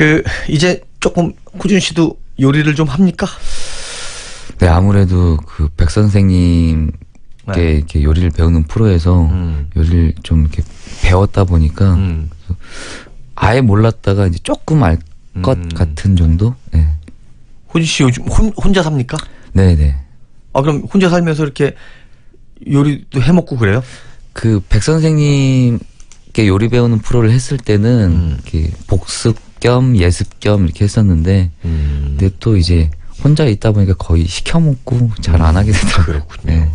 그 이제 조금 호준 씨도 요리를 좀 합니까? 네, 아무래도 그 백 선생님께 네. 이렇게 요리를 배우는 프로에서 음. 요리를 좀 이렇게 배웠다 보니까 음. 아예 몰랐다가 이제 조금 알것 음. 같은 정도? 네. 호준 씨 요즘 혼, 혼자 삽니까? 네 네. 아 그럼 혼자 살면서 이렇게 요리도 해 먹고 그래요? 그 백 선생님께 요리 배우는 프로를 했을 때는 음. 복습 겸 예습 겸 이렇게 했었는데 음. 근데 또 이제 혼자 있다 보니까 거의 시켜 먹고 잘 안 하게 되더라고요. 그렇군요. 네.